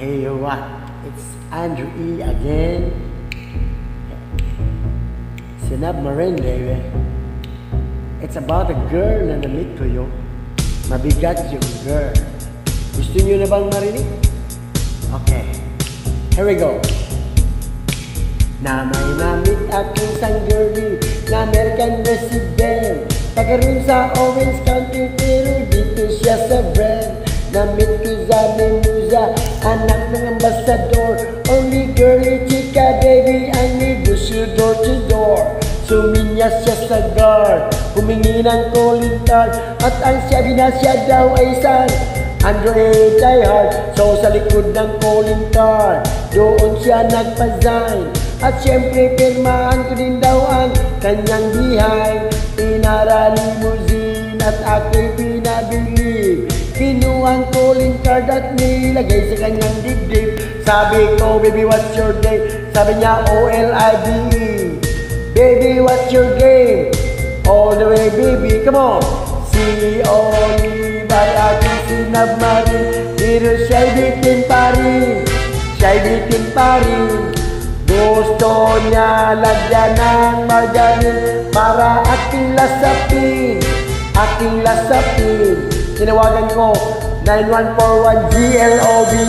Hey, what? It's Andrew E. again. Sinubmarine, baby. Eh? It's about a girl na na-meet ko yun. Mabigat yung girl. Gusto niyo na bang marinig? Okay. Here we go. Na may namit akong isang girlie na American resident. Taga rin sa Orange County pero dito siya sa brand. Namit ko sa Memuza, anak ng ambasador. Only girlie chika baby, ang negosyo door to door. Suminyas siya sa guard, humingi ng calling card. At ang sabi na siya daw ay san Android diehard, so sa likod ng calling card Doon siya nagpa-sign. At syempre pirmahan ko din daw ang kanyang behind Pinara limousine at ako'y pinabili Kinuha ang calling card at nilagay sa kanyang dibdib Sabi ko, baby, what's your name? Sabi niya, O-L-I-V-E Baby, what's your game? All the way, baby, come on. Si Oli, by aking sinabmarin. Pero siya'y bitin pa rin. Siya'y bitin pa rin. Gusto niya lagyan ng magaling para aking lasapin. Aking lasapin. Tinawagan ko 9141 GLOBE.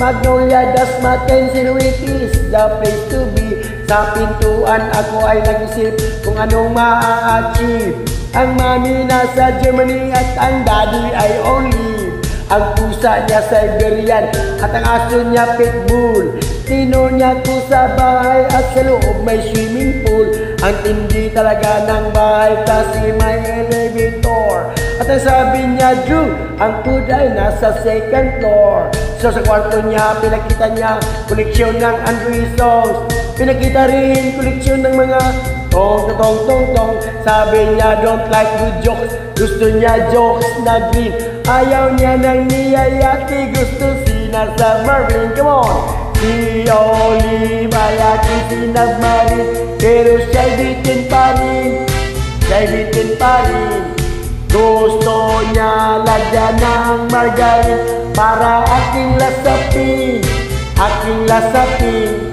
Magnolia, Dasma, Tensinuitis, the place to be. Sa pintuan ako ay nag-isip kung anong maa-achieve. Ang mami nasa Germany at ang daddy ay only. Ang pusa niya Siberian at ang aso niya Pitbull. Tino niya ko sa bahay at sa loob may swimming pool. Ang tindi talaga ng bahay kasi may elevator. Sabi niya, Drew, ang food ay nasa second floor. So sa kwarto niya, pinakita niya koleksyon ng Andrew songs. Pinakita rin koleksyon ng mga tong tong tong tong. Sabi niya, don't like good jokes. Gusto niya jokes na green. Ayaw niya ng niyayati. Gusto sinasa marine. Come on! Si Olive ay aking sinagmarin Pero siya'y bitin pa rin Siya'y bitin pa rin Gusto niya lagyan ng margarine Para aking lasapin Aking lasapin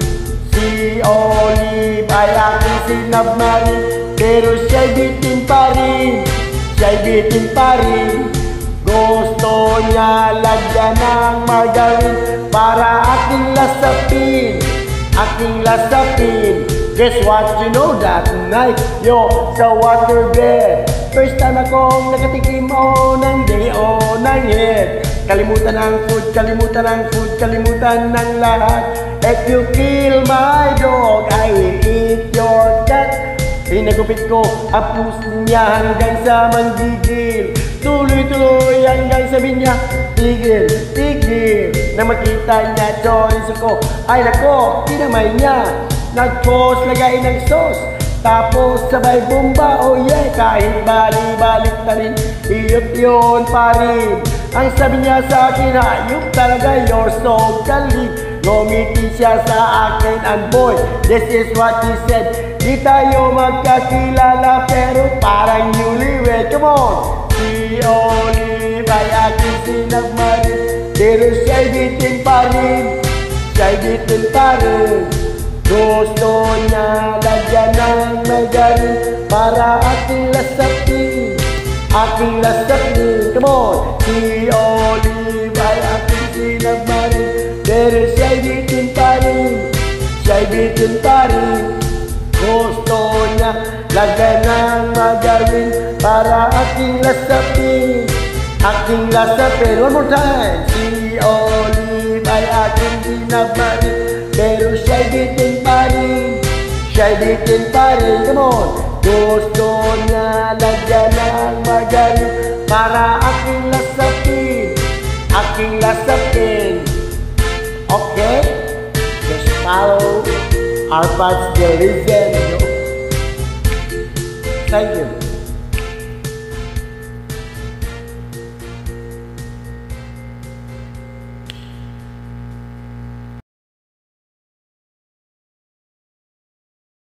Si Olive ay aking sinagmarin Pero siya'y bitin pa rin Siya'y bitin pa rin gusto niya lagyan ng margarine para aking lasapin, aking lasapin. Guess what? You know that night, yo, sa waterbed. First time akong nakatikim o ng day o ng head. Kalimutan ang food, kalimutan ang food, kalimutan ng lahat. If you kill my dog, I will eat your cat. Pinagupit ko ang puso niya hanggang sa manggigil Tuloy-tuloy hanggang sabi niya Tigil, tigil Na makita niya chorizo ko Ay nako, tinamay niya Nag-toast, lagay ng sauce. Tapos sabay bomba, oh yeah. Kahit bali-balik na rin Iyot yun pa rin. Ang sabi niya sa akin, ayup talaga You're so galing. Ngumiti siya sa akin and boy, this is what he said. Di tayo magkakilala pero parang newlywed Come on! Si Olive ay aking sinagmarin Pero siya'y bitin pa rin Siya'y bitin pa rin Gusto niya lagyan ng Para aking lasapin Aking lasapin Come on! Si Olive ay aking sinagmarin Pero siya'y bitin pa rin Siya'y bitin pa rin Gusto niya lagyan ng Para aking lasapin Aking lasapin One more time. Si Olive ay aking dinamarin Pero siya'y bitin Siya'y bitin pa rin Come on Gusto niya lagyan ng magaling Para aking lasapin Aking lasapin Okay? Just follow our paths the reason. Thank you.